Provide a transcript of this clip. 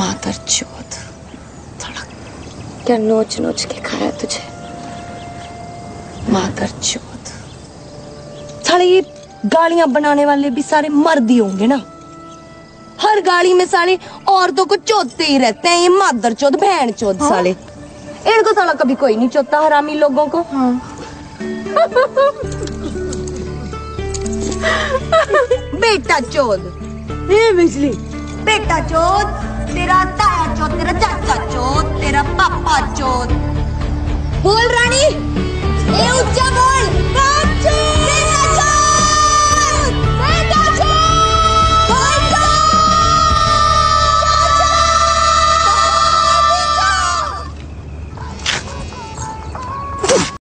मातर चौथ। थोड़ा क्या नोच नोच के खाया तुझे? मातर चौथ। साले ये गालियाँ बनाने वाले भी सारे मर्द ही होंगे ना। हर गाली में साले औरतों को चोते ही रहते हैं ये मादर चौथ बहन चौथ साले। इनको साला कभी कोई नहीं चोता हरामी लोगों को। हाँ। बेटा चौथ। ए बिजली। बेटा चौथ। तेरा ताया चोत तेरा चाचा चोत तेरा पापा चोत बोल रानी। ये उच्चा बोल।